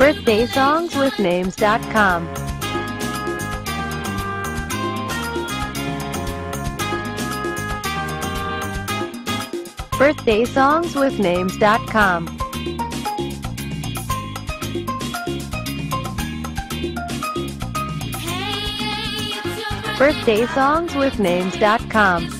birthdayssongswithnames.com. birthdayssongswithnames.com. birthdayssongswithnames.com.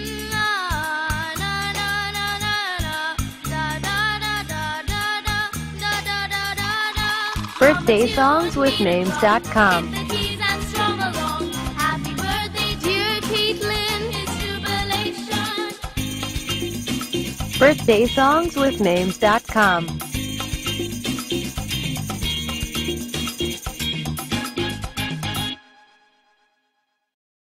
birthday songs with names.com. Birthday songs with names.com.